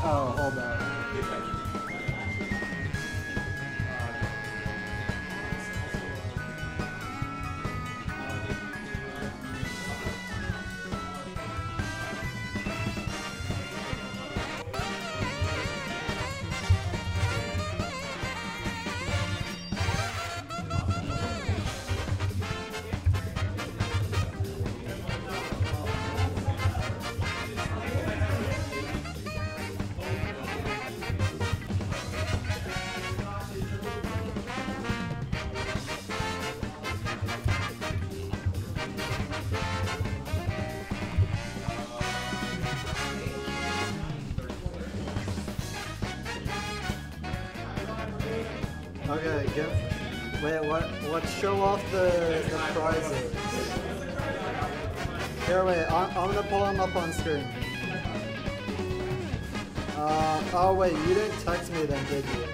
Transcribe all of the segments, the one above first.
Oh, hold on. Okay, give. Wait, what? Let's show off the, the prizes. Here, wait. I'm, I'm gonna pull them up on screen. Uh, oh wait, you didn't text me then, did you?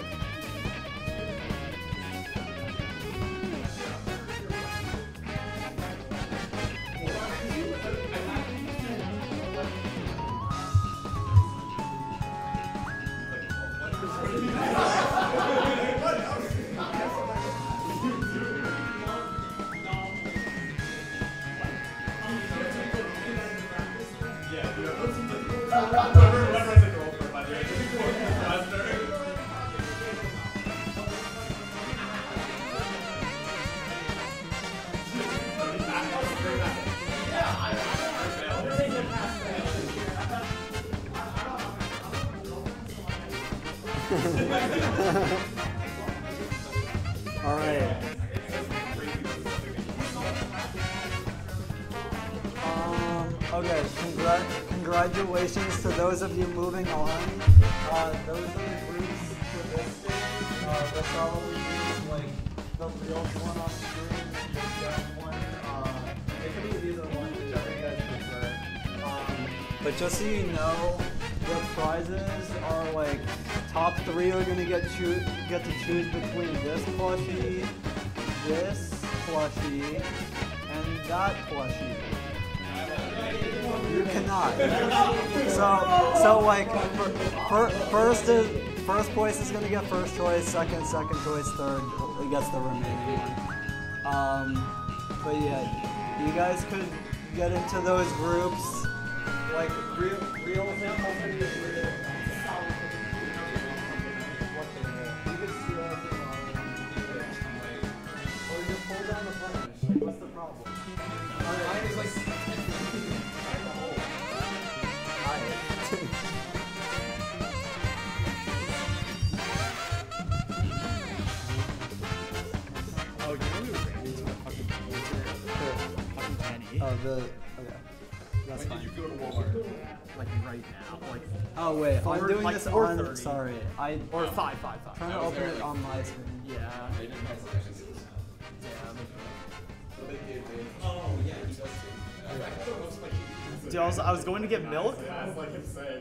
Those of you moving on. Uh, those are the groups for this stage. Uh, they'll probably use like the real one on screen, the. Uh, it could be either one, but just so you know, the prizes are like top three are gonna get choo- get to choose between this plushie, this plushie, and that plushie. You cannot. So, so like, fir- fir- first is first place is gonna get first choice. Second, second choice. Third gets the remaining one. Um, but yeah, you guys could get into those groups. Like real, real Oh, the okay. That's fine. go to Walmart? Like right now, like Oh wait, I'm doing like this 4:30. on. Sorry, I or five, five, five. trying to open it on my screen. Yeah. Dude, I was, I was going to get milk.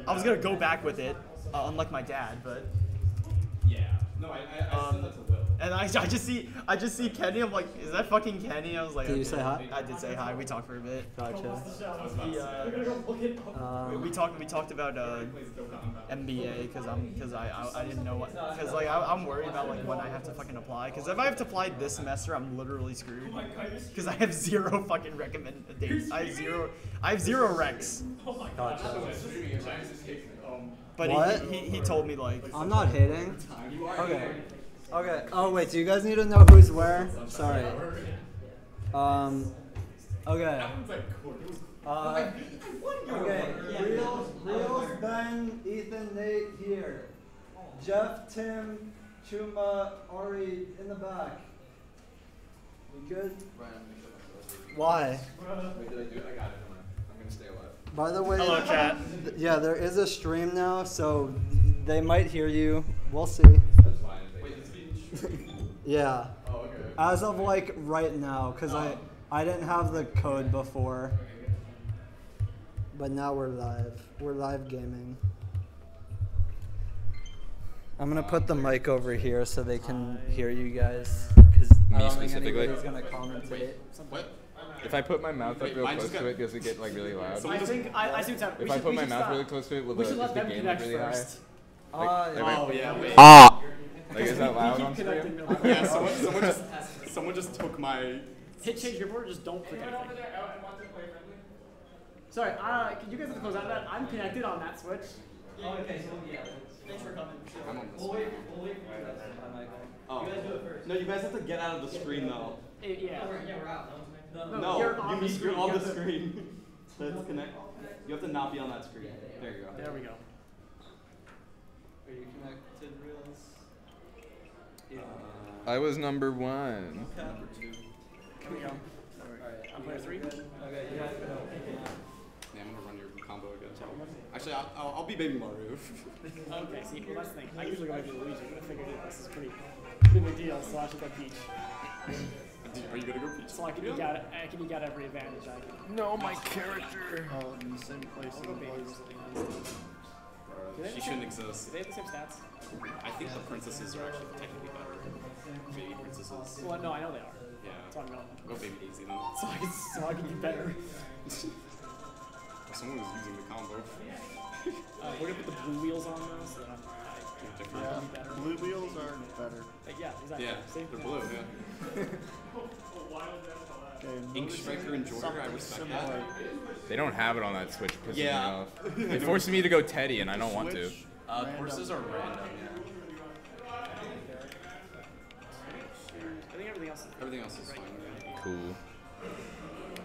I was gonna go back with it, uh, unlike my dad, but Yeah. No, I, I, I Um, said that to Will. And I, I just see I just see Kenny. I'm like, is that fucking Kenny? I was like, Did you say hi? I did say hi. We talked for a bit. Gotcha. He, uh, we, Um, we talked we talked about uh, MBA because I'm because I, I I didn't know what because like I, I'm worried about like when I have to fucking apply because if I have to apply this semester I'm literally screwed because I have zero fucking recommend dates I have zero I have zero recs gotcha. but What? He, he, he told me like I'm not hating. Okay. Okay. Oh wait, do you guys need to know who's where? Sorry. Um. Okay. Uh, okay. Reels, Reels, Ben, Ethan, Nate here. Jeff, Tim, Chuma, Ari in the back. We good? Why? Wait, did I do it? I got it. I'm gonna stay alive. By the way, hello chat yeah, there is a stream now, so they might hear you. We'll see. Yeah. Oh, okay. As of like right now, because I I didn't have the code before. But now we're live. We're live gaming. I'm gonna put the mic over here so they can hear you guys. Cause I Me don't specifically? anybody's gonna commentate. What? If I put my mouth Wait, up real close to it, does it get like really loud? I think I, I see what's happening. If We I put my mouth stop. really close to it, will we the, should is let the them gain connect like really high? first. Uh, Like, yeah. Oh yeah, wait. Ah! Like is that loud Keep on stream? connecting them. Yeah, someone, someone just, someone just took my. Hit change your board, just don't click anything. Sorry, uh, can you guys have to close out of that? I'm connected on that switch. Oh, okay, so yeah. Thanks for coming. I'm on this. one. Oh. No, you guys have to get out of the screen though. Eh, yeah. No, No, you're you on the need, screen. you're on You the have to- screen. Let's connect. You have to not be on that screen. There you go. There we go. Are you connected, Reels? Uh, I was number one. Okay. Here we go. Alright. I'm player three. Okay, you have to go. yeah, I'm gonna run your combo again. Actually, I'll, I'll, I'll be Baby Mario. Okay, see, well that's the thing. I usually go maybe Luigi, but I figured this is pretty, pretty big deal, so I should go Peach. Are you gonna go Peach? So I can eke out, I can eke out every advantage I can. No, my character. Oh, in the same place. I'll go babies. She shouldn't exist. Do they have the same stats? I think the princesses are actually technically better. Baby princesses. Well, no, I know they are. Yeah. That's what I'm going. Go Baby Daisy then. So I can, so I can be better. Someone was using the combo. Uh, we're gonna put the blue wheels on though, so that I'm, I Different. can. Blue wheels are better. Like, yeah, exactly. Yeah, Same they're thing. blue. Yeah. Okay, Ink Striker and Jordan, I respect that. They don't have it on that Switch. Pisses Yeah. me off. It forced me to go Teddy, and I don't want to. Uh, courses are random. I think everything else is Everything else is fine. Yeah. Cool.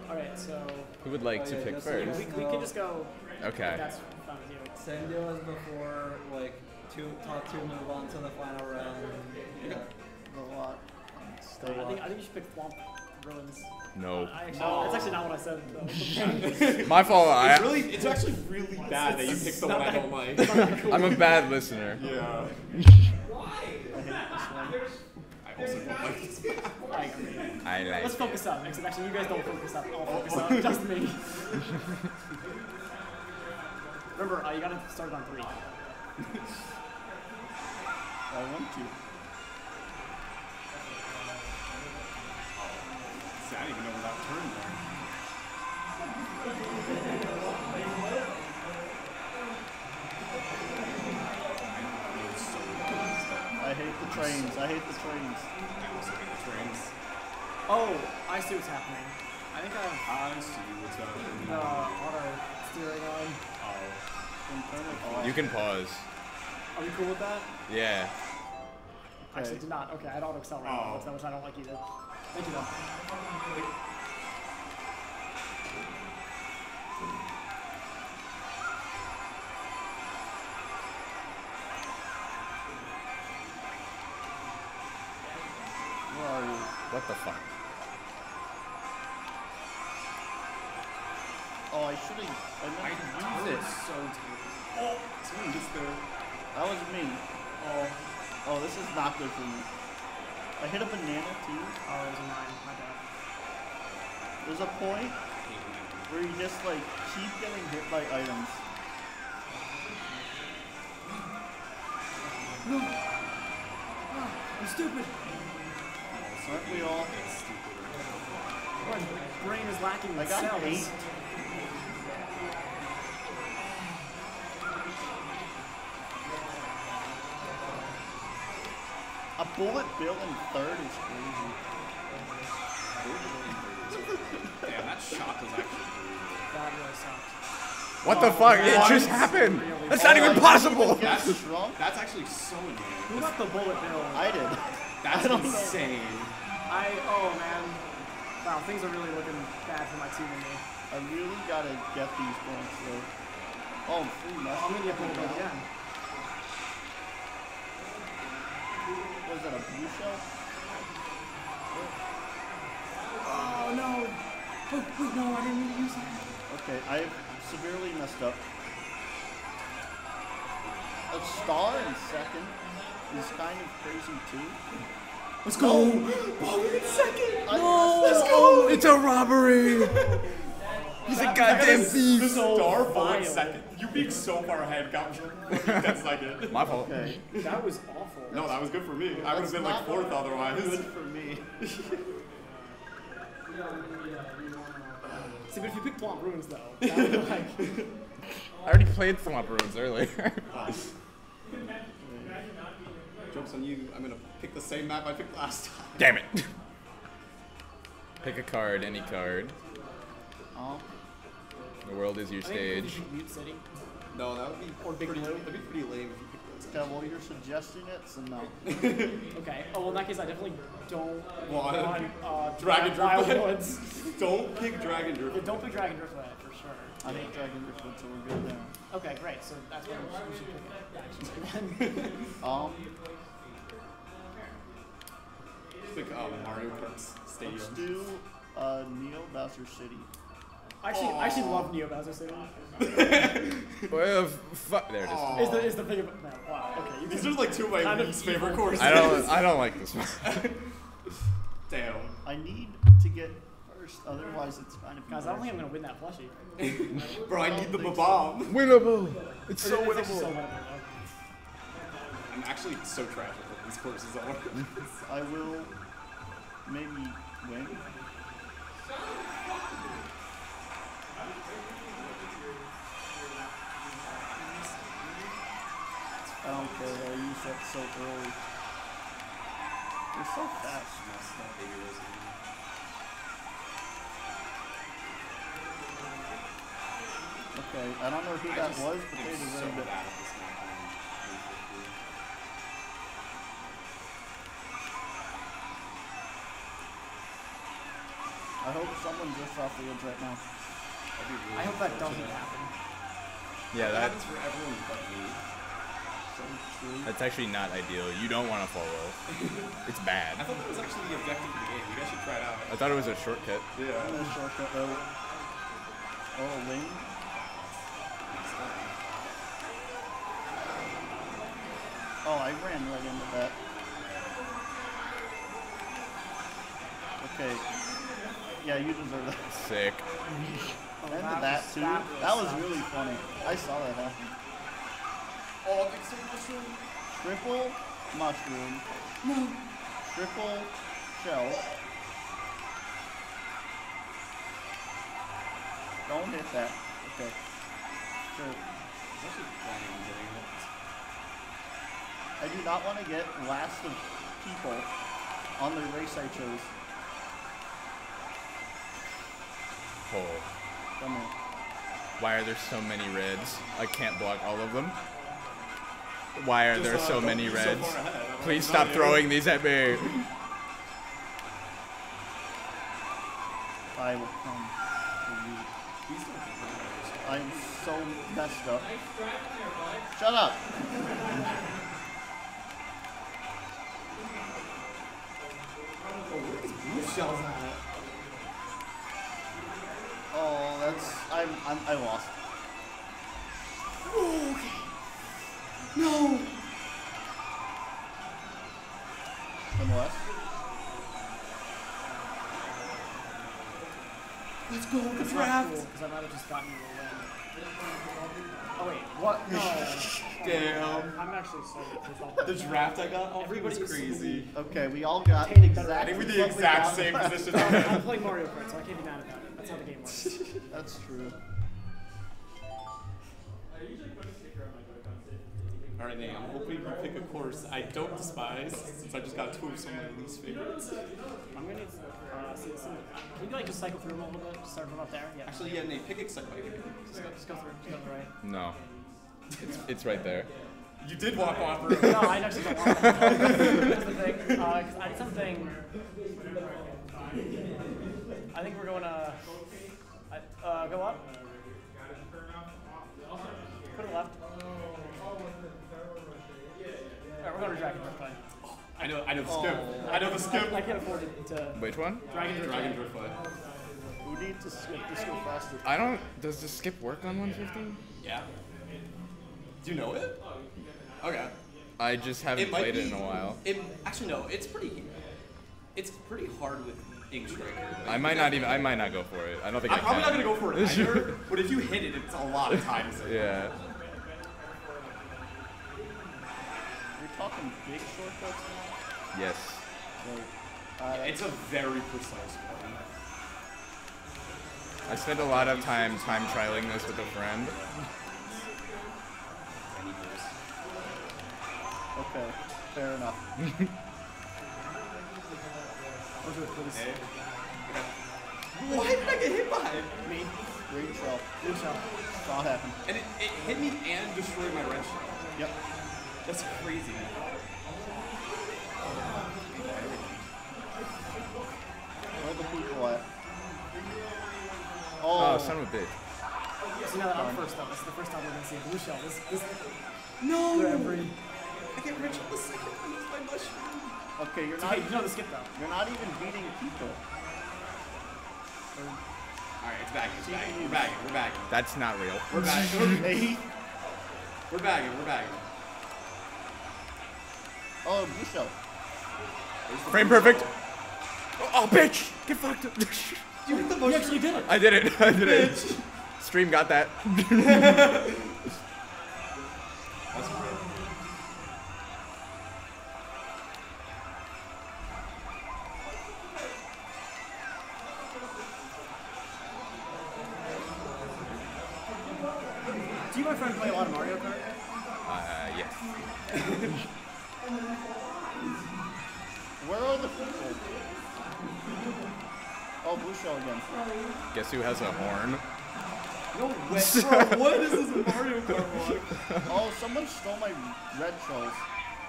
Alright, so Who would like to Okay, pick just we, first? we can just go. Okay. if That's fine with you. Same deal as before, like two top two move on to the final round. Yeah. The lot. Stay I think. I think you should pick Thwomp Ruins. No. I actually, that's actually not what I said though. My fault. It's I, really, it's actually really bad that you picked the one I don't like. I'm a bad listener. Yeah. Why? I also don't like this. I mean, I like let's it. focus up. Except actually, you guys don't focus up. I'll focus up. Just me. Remember, uh, you gotta start on three. I want to. I didn't even know that turn there. I hate the trains. I hate the trains. I also hate the trains. Oh, I see what's happening. I think I have I see what's happening. the auto steering on. Oh. You can pause. Are you cool with that? Yeah. Actually, did not. Okay, I had auto accelerate, Oh. which, which I don't like either. Thank you though. Where are you? What the fuck? Oh, I should have. I meant to use it. so. Oh, someone gets there. That was me. Oh. Oh, this is not good for me. I hit a banana too. Oh, it was a nine. My bad. There's a point where you just like keep getting hit by items. no I'm stupid. Aren't we all? My brain is lacking in I got cells. eight. Bullet bill in third is crazy. Damn, that shot was actually brutal. That really sucked. What the oh, fuck? It just happened. That's not even possible. That's shrunk. That's actually so annoying. Who got the bullet bill? I did. That's I don't know. insane. I, oh man. Wow, things are really looking bad for my team and me. I really gotta get these points though. Oh, free I'm mushroom. gonna get bullet bill again. Was that a blue shell? Oh no. Oh, wait, no, I didn't mean to use that. Okay, I severely messed up. A star in second is kind of crazy too. Let's go. No, Let's go. It's a robbery. He's a goddamn The thief. star vile. bullet second. You being so far ahead got me that second. My fault. Okay, That was awful. No, that was good for me. I would have been like not fourth good otherwise. for me. See, but if you pick Thwomp Ruins though, that would like. I already played Thwomp Ruins earlier. Joke's on you. I'm gonna pick the same map I picked last time. Damn it. Pick a card, any card. Oh, The world is your I think if you stage. Pick No, that would be Or Big pretty. Blue. That'd be pretty lame if you picked those. yeah, well, you're suggesting it, so no. Okay. Oh well, in that case, I definitely don't Want it? want uh, Dragon Wild Driftway? Woods. Don't pick Dragon Yeah, don't pick Dragon Driftway for sure. I hate Dragon Driftway, so we're good there. Okay, great. So that's what we should pick it. Actually, Um, Pick um, Mario Kart Stadium. let's do uh, Neo Bowser City. I actually, I actually love Neo Bowser City. Well, oh, fuck. There it is. Is the is the thing about no? Wow. Okay. You These can, are like two of my Kind of least favorite evil. courses. I don't. I don't like this one. Damn. I need to get first, otherwise it's kind of guys, I don't think I'm gonna win that plushie. Bro, I need the bomb. Winnable. It's so It's actually so winnable. winnable. I'm actually so trash at what these courses are. I will maybe win. I don't care. I use that so early. You're so fast. Okay, I don't know who that was, but they so deserved it. bad at this map. I hope someone drifts off the edge right now. I hope that doesn't happen. Yeah, That that's happens for everyone but me. So true. that's actually not ideal. You don't want to fall low. It's bad. I thought that was actually the objective of the game. You guys should try it out. I thought it was a shortcut. Yeah. No shortcut though. Oh, lane. Oh, I ran right into that. Okay. Yeah, you deserve that. Sick. And that that too. that That was was really funny. I saw that happen. Oh, thanks so much. Triple mushroom. No. Triple shell. Don't hit that. Okay. Sure. I do not want to get last of people on the race I chose. Oh. Come here. Why are there so many reds? I can't block all of them. Why are there so many reds? Please stop throwing these at me. I will come for you. I'm so messed up. Shut up. Oh, that's I'm I'm I lost. No. Unless. Let's go. with the cool because I might have just gotten you a win. Oh wait, what? No. Damn. I'm actually so. The draft I got off Everybody was crazy. Okay, we all got exactly I think we what the exact got. same position. I'm playing Mario Kart, so I can't be mad about it. That's how the game works. That's true. Alright, Nate, I'm hoping you pick a course I don't despise, since I just got two of some of my least favorites. I'm gonna need uh, see, see, Can you like just cycle through them a little bit? Just start from up there? Yeah. Actually, yeah, Nate, pick Excitebike again. just go, just go through. Just go through right. No. It's, it's right there. You did walk off No, I actually don't want that. That's the thing. Uh 'cause I did something. I think we're going to. I- Uh, go up. Alright, we're going Dragon Driftway. I know, I know the skip. Oh. I know the skip. I can't afford it to Which one? Dragon Driftway. Dragon Driftway. We need to skip this go faster. I don't. Does the skip work on 150? Yeah. Do you know it? Okay. I just haven't It played be. it in a while. It actually no. It's pretty. It's pretty hard with Ink Striker. I might not even. I might not go for it. I don't think I I'm probably not gonna go for it either. but if you hit it, it's a lot of times. Yeah. We're big shortcuts now. Yes. So, uh, It's a very precise one. I spent a lot of time time trialing this with a friend. Okay, fair enough. I'll do it, please. Why did I get hit by it? Me. Great shell. Good shot. Saw it happen. And it, it hit me and destroyed my red shell. Yep. That's crazy. Where the people at? Oh, Oh, son of a bitch. So now that I'm first up, this is the first time we're gonna see a blue shell. This, this, No! every. I get rich on the second I use my mushroom. okay, you're It's not. okay, you know the skip though. You're not even beating Pico. Alright, it's bagging, it's bagging. We're bagging, we're bagging. That's not real. We're bagging. Eight. we're bagging, we're bagging. Oh, blue shell. Frame perfect. Oh, oh, bitch! Get fucked. up. You hit the You actually did it. I did it. I did it. Stream got that. Guess who has a horn? No way. Bro, what is this Mario Kart block? Oh, someone stole my red shells.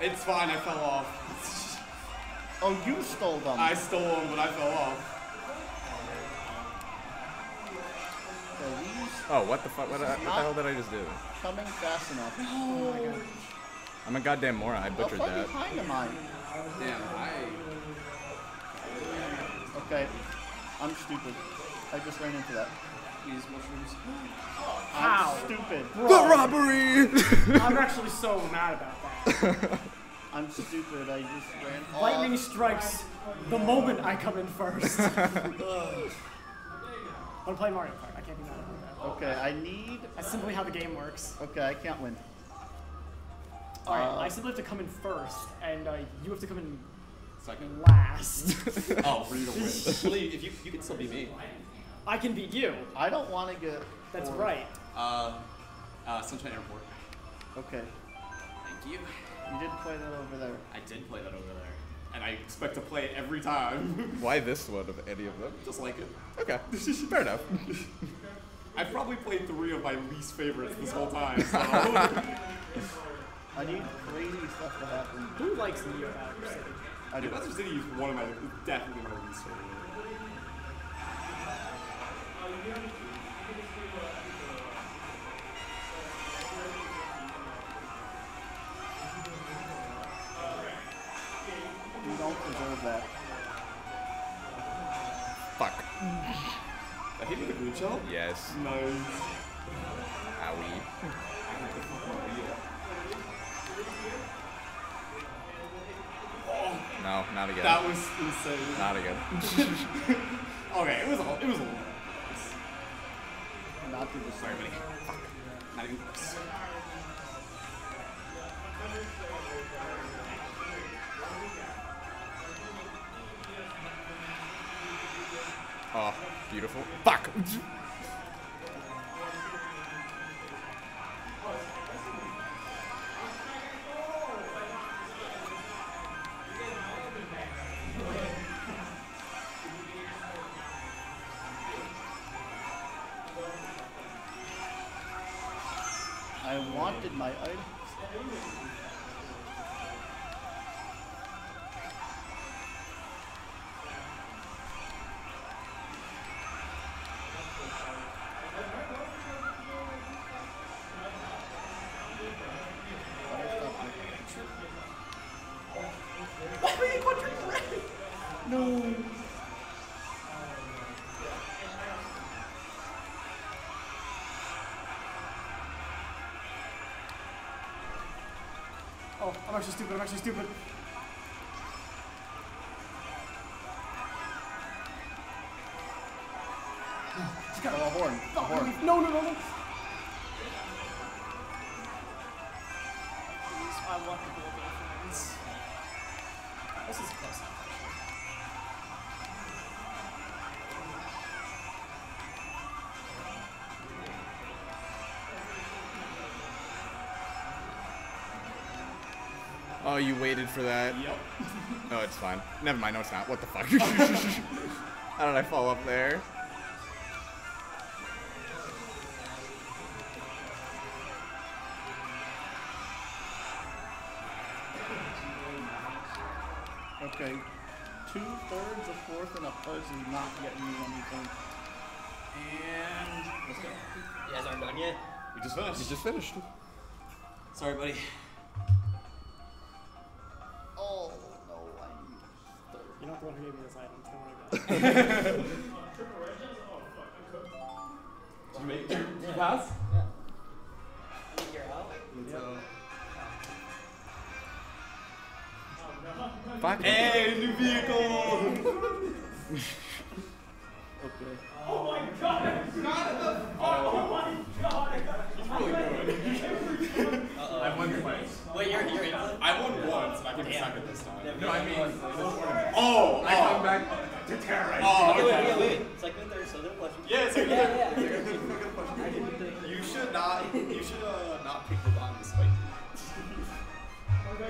It's fine, I fell off. Oh, you stole them. I stole them, but I fell off. Oh, what the fuck? What, what the hell did I just do? coming fast enough. Oh I'm a goddamn moron. I How butchered far that. behind am I? Damn, I. Okay, I'm stupid. I just ran into that. These mushrooms. How? I'm stupid. The robbery! I'm actually so mad about that. I'm stupid. I just ran. Lightning strikes the moment I come in first. I'm gonna play Mario Kart. I can't be mad about that. okay, I need. That's simply how the game works. Okay, I can't win. Alright, Uh, I simply have to come in first, and uh, you have to come in Second. last. Oh, for you to win. well, you- if you, you can still beat me. I can beat you. I don't want to get. That's fourth. right. Uh, uh, Sunshine Airport. Okay, Thank you. you did play that over there. I did play that over there. And I expect to play it every time. Why this one of any of them? Just like it. Okay, fair enough. I've probably played three of my least favorites this whole time, so. I need crazy stuff to happen. Who likes Neo Bowser City? I do. Bowser City is one of my, definitely my least favorite. You don't deserve that. Fuck. I hit you with a blue shell? Yes. Nice. Owie. No, not again. That was insane. Not again. Okay, it was a, it was a Sorry, buddy. Wanted my Oh, I'm actually stupid. I'm actually stupid. A horn. A horn. No, no, no, no. You waited for that. Yep. Oh, it's fine. Never mind. No, it's not. What the fuck? How did I fall up there? Okay. Two thirds, a fourth, and a fuzzy not getting you anything. And Let's go. You guys aren't done yet? we just finished. You just finished. Sorry, buddy. The one who gave me this item. Don't worry about it. Did you make? Did you pass? Fuck. Hey, new vehicle. Okay. I won twice. Wait, you're you're in. I won once, and I came second this time. No, I mean. Oh, I come back to terrorize. Oh, Okay, wait, okay. wait, wait. It's like third, so they're question. Yeah, it's like Yeah, they're- yeah. they're gonna question. You should not. You should uh, not pick the bomb despite. You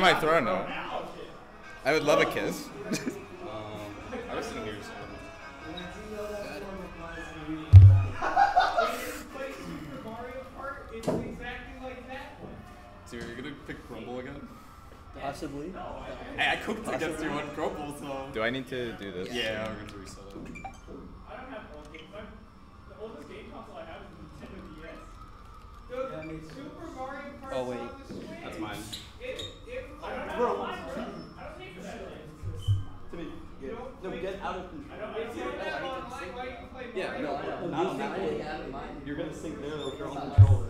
might you throw have now. now. I would love a kiss. Um, I was sitting here so. Play Super Mario Kart, it's exactly like that one. So you're gonna pick Grumble again? Possibly. Hey, I cooked against you on Grumble, so. Do I need to do this? Yeah, we're gonna reset it. I don't have old games. My, the oldest game console I have is Nintendo DS. Dude, Super Mario Kart Oh, wait. on the That's mine. Out of control. It's not that online, why you play Yeah, no, I know. Oh, not on that. You're gonna sink there with your own controller.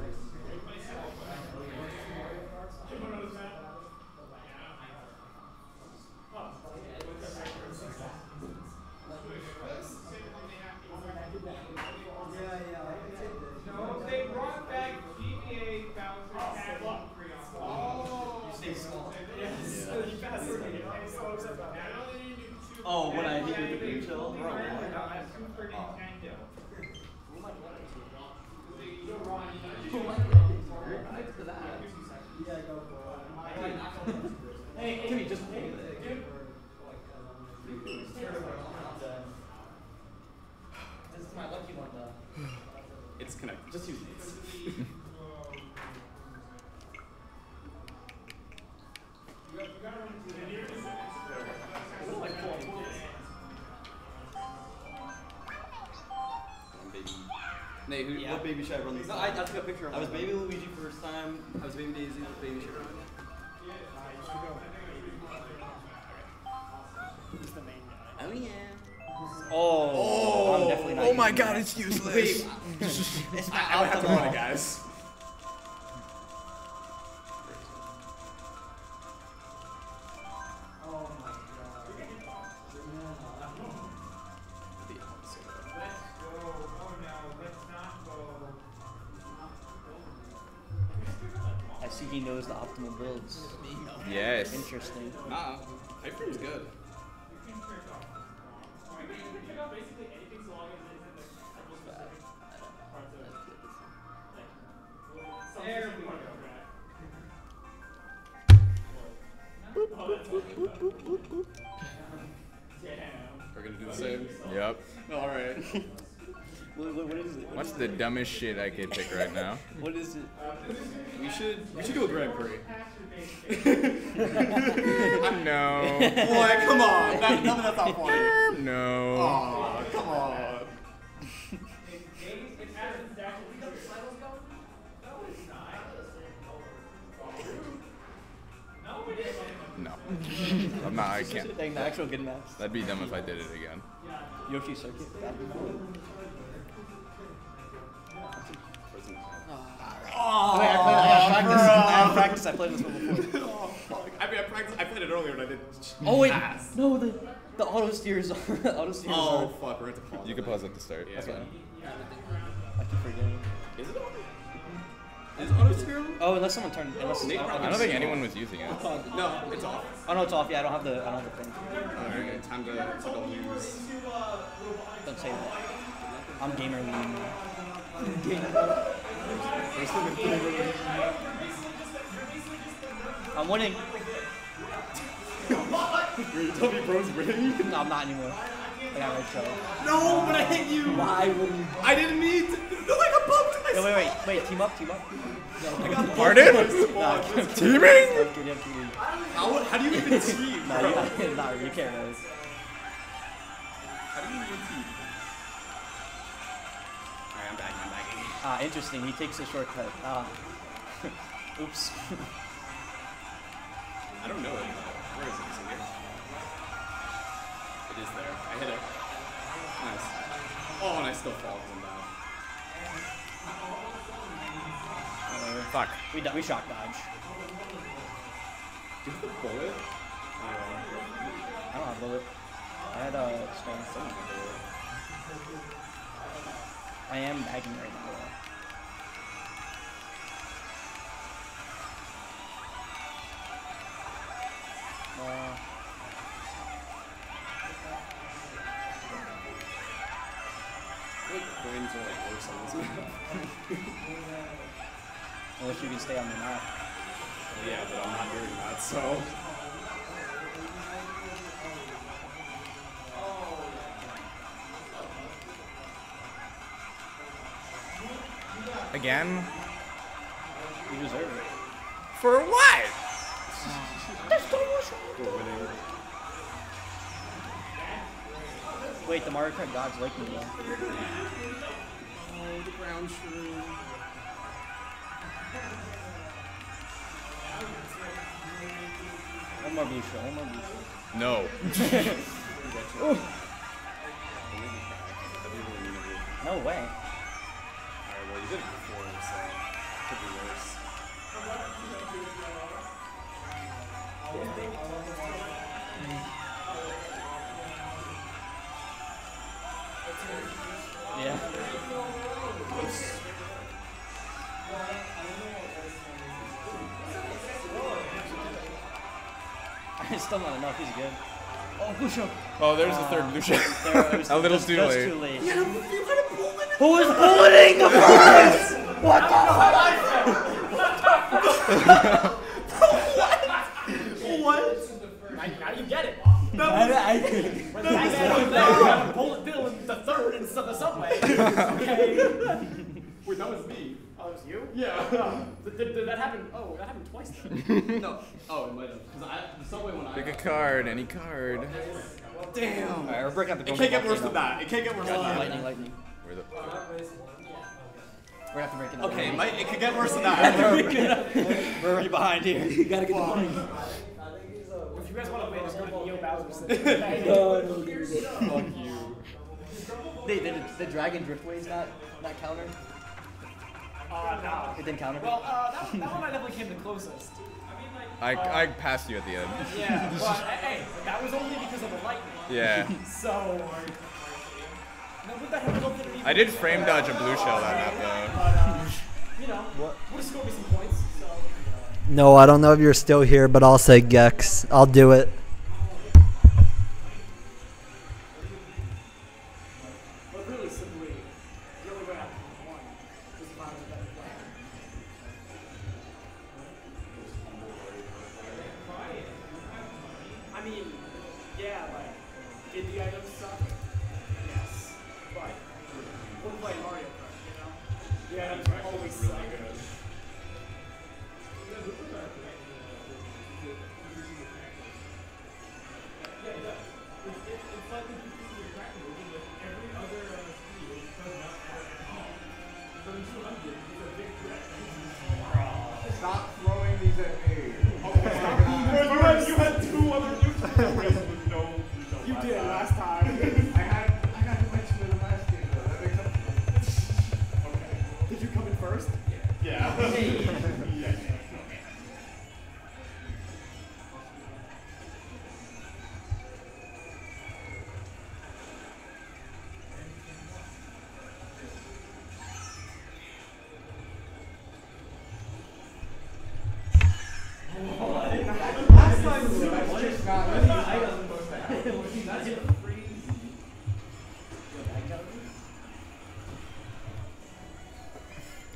It's connected. Just use these. Nate, who, Yeah. what baby should I run this No, time? I, I took a picture of I was baby Luigi first time. I was baby Daisy. Baby should run. He's the main guy. Oh yeah. Oh, I'm definitely not Oh my god, it's useless. It's I, I would have to run it, guys. I see he knows the optimal builds. Yes. Interesting. Uh, dumbest shit I could pick right now? What is it? We should we should do a Grand Prix. no. Boy, come on. That, none of that's not funny. No. Aw, come on. No. I'm not. I can't. Dang, the actual good maps. That'd be dumb if I did it again. Yoshi Circuit. Oh, wait, I, played, I have practice. I have practice. I played this one before. Oh, fuck. I mean, I practiced. I played it earlier and I didn't. Oh wait, pass. no, the the auto steers. auto steers. Oh are, fuck, we're at the pause. You can pause at the start. Yeah. I keep forgetting. Is it on? Is auto screw? Oh, unless someone turned. Unless Nate I, I don't think anyone was using it. Oh, no, it's off. Oh no, it's off. Yeah, I don't have the. I don't have the thing. Alright, time to take a lose. Don't say that. I'm gamer lean. I'm winning. You bro's winning? No, I'm not anymore. I got red show. No, but I hit you. Why wouldn't? I didn't mean to. No, I got bumped. Wait, wait, wait, wait. Team up, team up. No, I got. Pardon? by the ball. I'm kidding. Teaming? I'm kidding. I'm kidding. How, how do you even team, No, you, no, you can't. How do you even team? Ah, interesting. He takes a shortcut. Ah. Oops. I don't know it. Where is it? Is it here? It is there. I hit it. Nice. Oh, and I still fall from that. Fuck. we we shock dodge. Do you have the bullet? I don't have bullet. I had a strong thing. I am bagging right now. Coins are like worse on this map. unless you can stay on the map. yeah, but I'm not doing that, so. Again? You deserve it. For what? We're winning. Wait, the Mario Kart gods like me though. The brown shroom. One more blue shell, one more. No. No way. Still not enough. He's good. Oh, blue shell. Oh, there's the third ah, blue shell. There, A little just, too just late. too late. Who is bulleting the birds? What the Now, now you get it. I, No, Bullet Bill in the third in the subway. Okay. Wait, that was me. Oh, it was you? Yeah. Did, did, did that happen? Oh, that happened twice then. no. Oh, it might have. Pick a card, any card. Damn. Alright, we're breaking up the It can't get worse than that. It can't get worse than that. Lightning, lightning. Where the We're gonna have to break it up. Okay, it, might, it could get worse than that. We're already behind here. You gotta get the money. If you guys want to win, just go to Neo Bowser's. Fuck you. They, did the dragon driftways not not counter? Uh, no. It didn't counter. Well, uh, that, that one I definitely came the closest. I, I passed you at the end. Yeah, but hey, that was only because of the lightning. Yeah. So. No, what the heck? Don't get it even I did frame dodge a blue shell that map But, uh, you know, would have scored me some points. So. No, I don't know if you're still here, but I'll say Gex. I'll do it.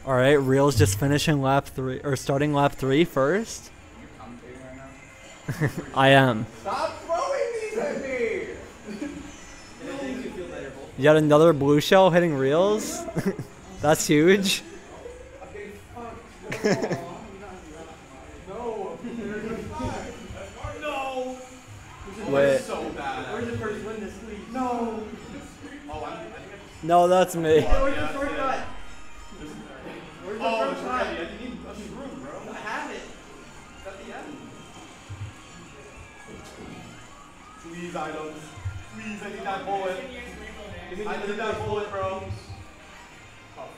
All right, Reel's just finishing lap three or starting lap three first. I am. Stop throwing these at me. Yet another blue shell hitting Reels. That's huge. No. Wait. So bad. Where's Please, items. Please, I need that bullet. I need that bullet, bro. Oh,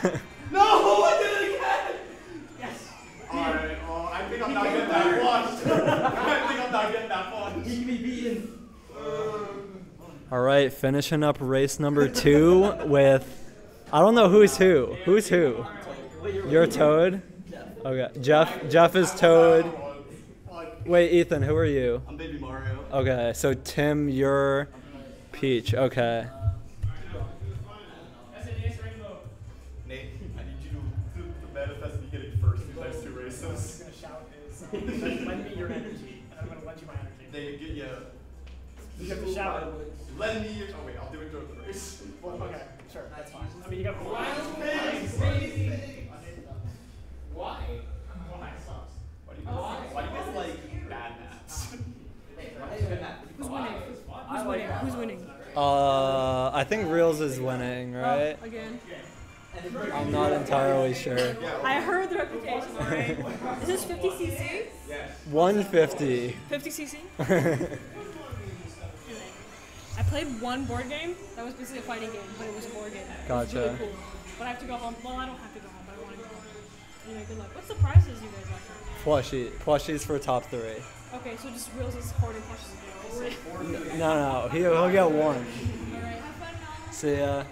fuck. no! I did it again! Yes. Alright, oh, I think I'm not getting that flushed. I think I'm not getting that flushed. He can be beaten. All right, finishing up race number two with, I don't know who's who. Who's who? You're Toad. Okay, Jeff. Jeff is Toad. Wait, Ethan, who are you? I'm Baby Mario. Okay, so Tim, you're Peach. Okay. Lend, lend me your energy, and I'm gonna lend you my energy. They get you. You have to shout. Lend me your. Oh, wait, I'll do it during the race. Okay, sure, that's fine. I mean, you got Why? Why? Why do you guys, why do you guys like bad maps? Who's winning? Who's winning? Who's winning? Uh, I think Reels is winning, right? Again. I'm not entirely sure. I heard the reputation, alright? Is this 50cc? 150. 50cc? I played one board game that was basically a fighting game, but it was a board game. Was really Gotcha. cool. But I have to go home. Well, I don't have to go home, but I want to go home. Anyway, good luck. What's the prizes you guys offer? Plushie. Plushies for top three. Okay, so just reels is hoarding plushes again. No, no, he, he'll get one. Alright, have fun. See ya.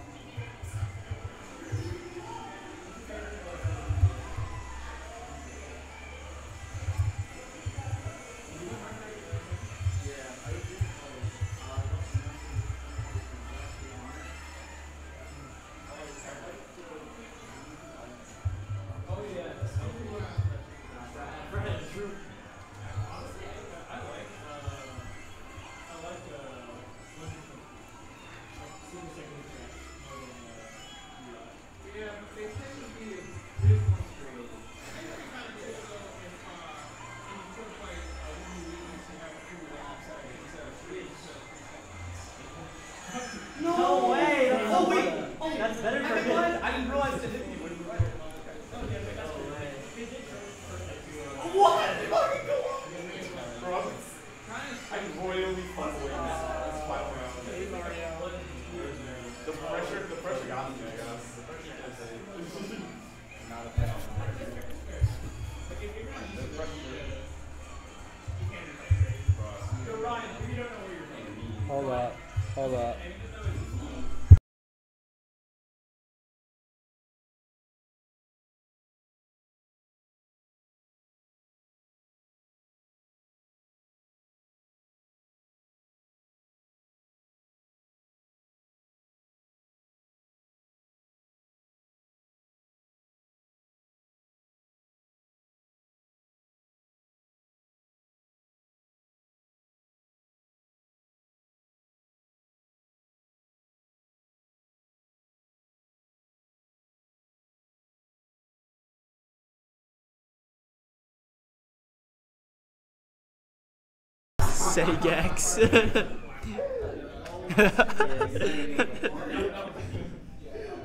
Say Gex.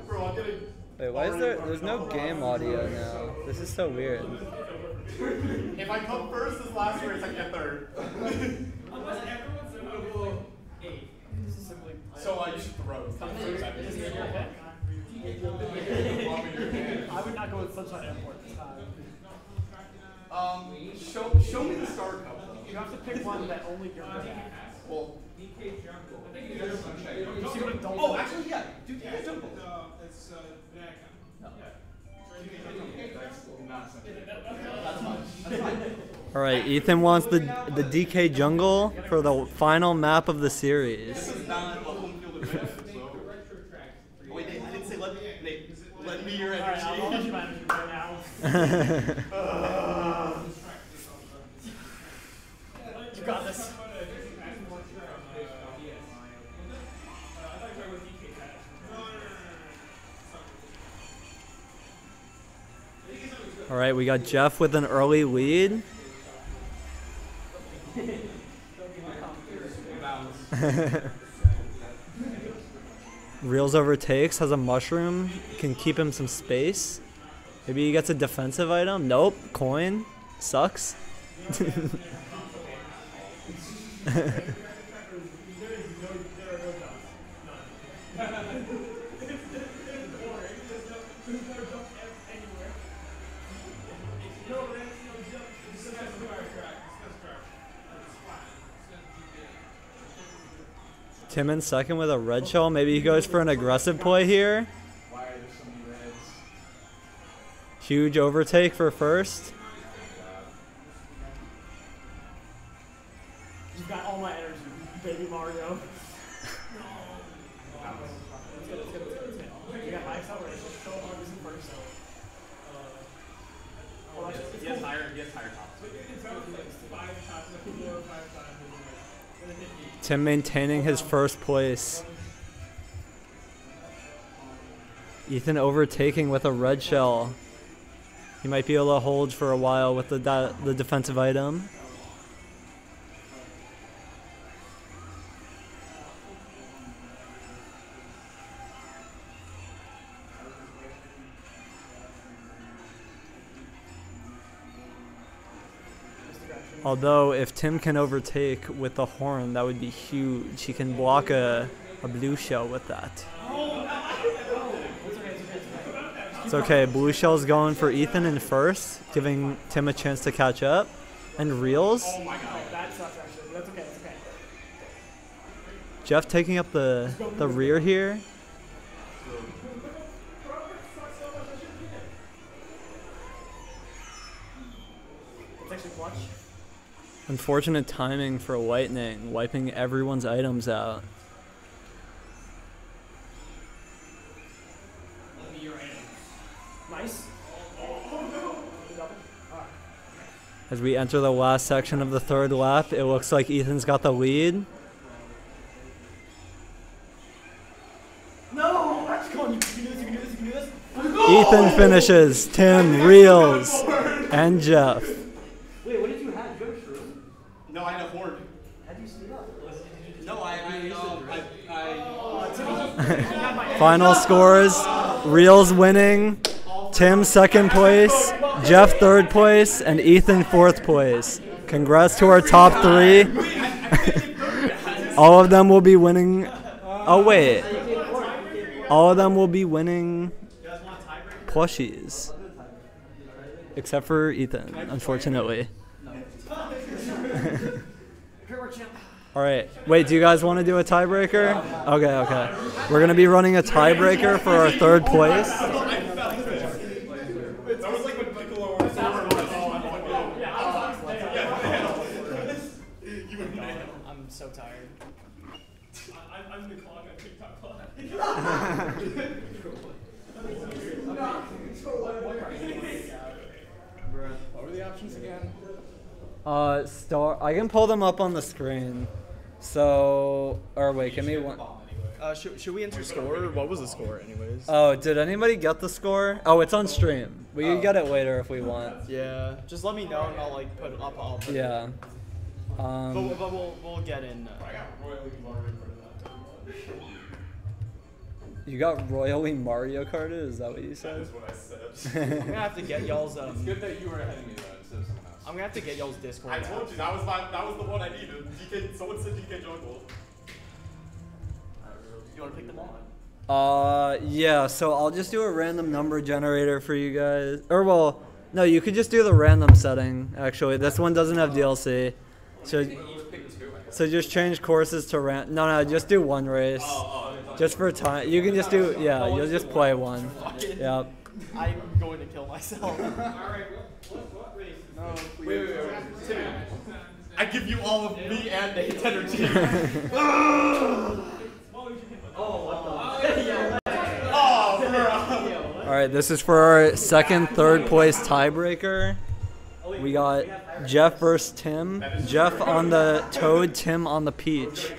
Bro, I'm getting. Wait, why is there? There's no game audio now. This is so weird. If I come first this last race, I get third. so uh, you should throw. I would not go with Sunshine Airport this time. Um, show show me the star cup though. You have to pick one that only you're good at. Well, You see what adults oh, actually, yeah, do DK Jungle. Uh, All right, Ethan wants the the DK jungle for the final map of the series. This is not a All right, we got Jeff with an early lead. Reels overtakes, has a mushroom, can keep him some space. Maybe he gets a defensive item. Nope, coin. Sucks. Tim in second with a red shell. Maybe he goes for an aggressive play here. Why are there so many reds? Huge overtake for first. Tim maintaining his first place. Ethan overtaking with a red shell. He might be able to hold for a while with the the defensive item. Although if Tim can overtake with the horn, that would be huge. He can block a, a blue shell with that. It's okay. Blue shell's going for Ethan in first, giving Tim a chance to catch up. And reels. Oh my god, that sucks actually. That's okay, that's okay. Jeff taking up the the rear here. It's actually clutch. Unfortunate timing for Lightning, wiping everyone's items out. As we enter the last section of the third lap, it looks like Ethan's got the lead. No! This, this. Ethan finishes. Tim, Reels, and Jeff. Wait, what did you have? Did you have a shroom? No, I had a horn. How'd you speed up? No, I, I, um, I, I. Final scores Reels winning, Tim second place, Jeff third place, and Ethan fourth place. Congrats to our top three. All of them will be winning. Oh, wait. All of them will be winning plushies. Except for Ethan, unfortunately. All right. Wait, do you guys want to do a tiebreaker? Okay, okay. We're going to be running a tiebreaker for our third place. That was like when Piccolo was I'm so tired. I, I'm the clock on TikTok clock. What were the options again? Uh, star. I can pull them up on the screen. So, or wait, can we one. Uh, should, should we enter score? What was the score, anyways? Oh, did anybody get the score? Oh, it's on stream. We can get it later if we want. yeah, just let me know and I'll like put it up. I'll put. Yeah. But, Um, but we'll we'll get in. Uh, I got royally Mario for that. you got royally Mario Kart? Is that what you said? That's what I said. I'm gonna have to get y'all's It's um. good that you were ahead of me though, instead of someone else. I'm gonna have to get y'all's Discord. I out. told you that was my that was the one I needed. DK, someone said DK jungle. You wanna pick them all? Uh, yeah. So I'll just do a random number generator for you guys. Or well, no, you could just do the random setting. Actually, this one doesn't have DLC. So, so just change courses to ran. No, no, just do one race. Just for time. You can just do. Yeah, you'll just play one. Yep. I'm going to kill myself. Oh, wait, wait, wait, wait. Timmy, I give you all of me and Nate's oh, energy. Oh, all right, this is for our second, third place tiebreaker. We got Jeff versus Tim. Jeff on the Toad, Tim on the Peach.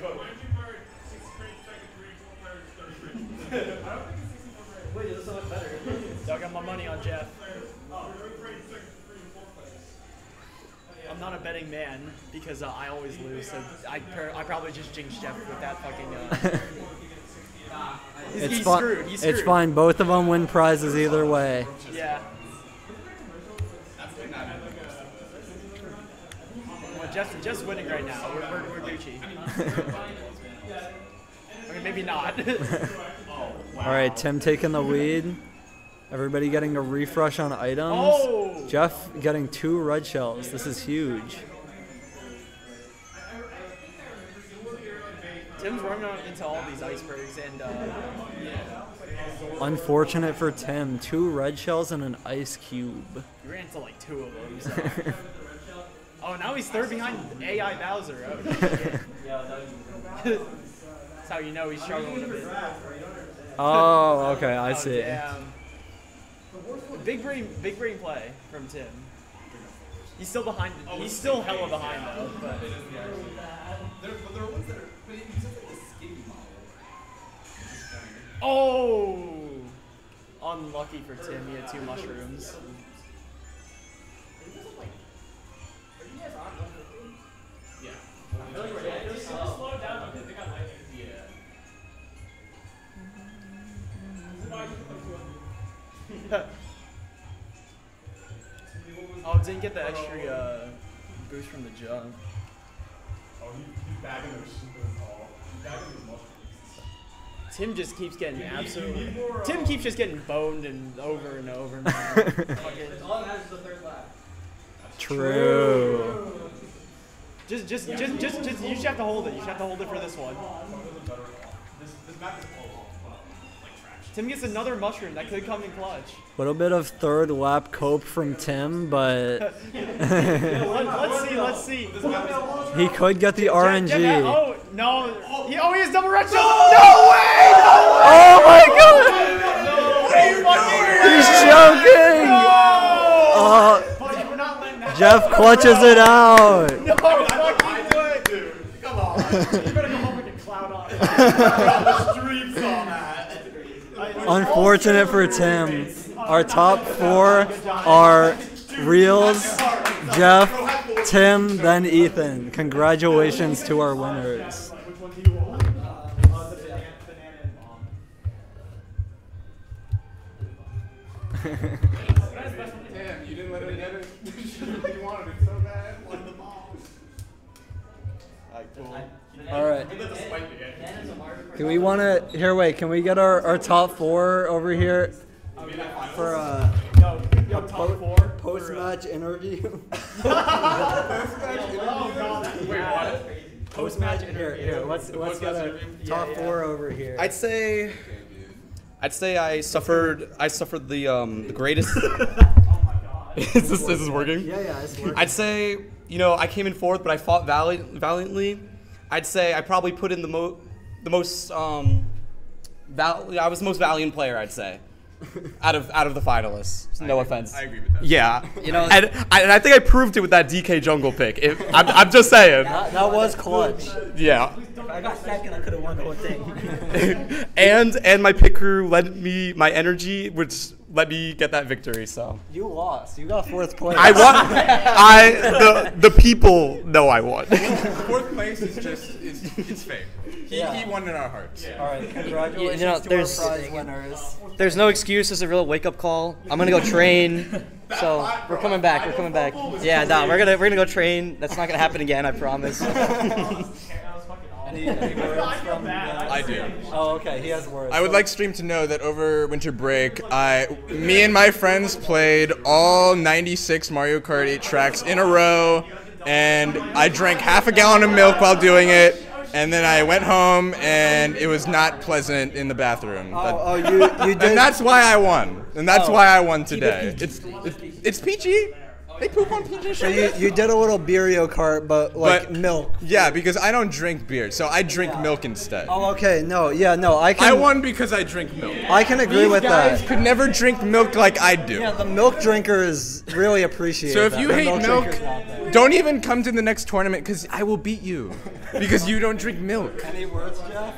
Y'all got my money on Jeff. I'm not a betting man because uh, I always lose, so I, I probably just jinxed Jeff with that fucking. Uh, he's, It's he's fine. screwed. He's It's fine. Both of them win prizes either way. Yeah. Well, Jeff's, Jeff's winning right now. We're, we're, we're Gucci. I mean, maybe not. All right, Tim taking the lead. Everybody getting a refresh on items. Oh! Jeff getting two red shells. This is huge. Tim's running out into all these icebergs, and uh, Unfortunate for Tim. Two red shells and an ice cube. he ran into like two of them. So. oh, now he's third behind AI Bowser. Oh. That's how you know he's struggling a bit. Oh, okay, I Oh, see. damn. Big brain, big brain play from Tim. He's still behind. Oh, he's still hella behind though. But There, but there are ones that are, but it's just like the skinny model. oh, unlucky for Tim. He had two mushrooms. oh, didn't get the extra uh, boost from the jump. Oh, he, he's bagging those super tall. He's bagging those mushrooms. Tim just keeps getting absolutely. Tim keeps just getting boned and over and over and over. Fucking- True. just, just, just, just, just, you just have to hold it. You just have to hold it for this one. This, this map is Tim gets another mushroom that could come in clutch. Little bit of third lap cope from Tim, but Let, us see, let's see. he could get the Jeff- RNG. Jeff- oh no! He, oh, he has double red shell. No way! Oh my god! He's choking! Oh. Buddy, we're not letting that. Jeff clutches it out. No, fucking do it, dude. Come on. You better go home and get cloud on. Streams on that. Unfortunate for Tim. Our top four are Reels, Jeff, Tim, then Ethan. Congratulations to our winners. All right. Again. Can we want to here? Wait. Can we get our, our top four over here for a Yo, yo, top four. post match interview? Oh god. Wait, what? Post match here. Here. Let's let's get a top Yeah, yeah. four over here. I'd say, I'd say I suffered. I suffered the um the greatest. is this is this working? Yeah, yeah. It's working. I'd say you know I came in fourth, but I fought valiant, valiantly. I'd say I probably put in the mo the most um val- I was the most valiant player. I'd say out of out of the finalists. No offense. I agree with that. Yeah, you know, and I, and I think I proved it with that DK jungle pick. If, I'm, I'm just saying. that, that was clutch. Yeah. If I got second, I could have won the whole thing. and and my pick crew lent me my energy, which let me get that victory. So You lost. You got fourth place. I won. I the the people know I won. Fourth place is just it's, it's fake. He, Yeah. he won in our hearts. All right, congratulations You know, to there's- our prize winners. There's no excuse. This is a real wake up call. I'm gonna go train. So we're coming back. We're coming back. Yeah, nah, we're gonna we're gonna go train. That's not gonna happen again. I promise. Any, any words from I do. Oh, okay. He has words. I would like Stream to know that over winter break, I, me and my friends played all 96 Mario Kart 8 tracks in a row, and I drank half a gallon of milk while doing it, and then I went home, and it was not pleasant in the bathroom. Oh, oh, you you did. and that's why I won, and that's Oh. why I won today. It's, it's it's peachy. They poop on peachy. So you, you did a little Beerio Kart, but like But- milk. Yeah, because I don't drink beer, so I drink milk instead. Oh, okay. No, yeah, no. I can. I won because I drink milk. I can agree These with guys that. could never drink milk like I do. Yeah, the milk drinker is really appreciate. So if that. you The hate milk, drinkers don't even come to the next tournament because I will beat you because you don't drink milk. Any words, Jeff?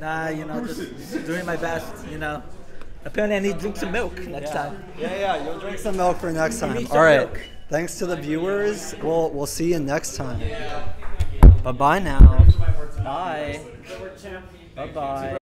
Nah, you know, just doing my best, you know. Apparently, I need to drink some milk next time. Yeah, yeah. You'll drink some milk for next time. All right. milk. Thanks to the viewers. We'll we'll see you next time. Bye bye now. Bye. Bye bye.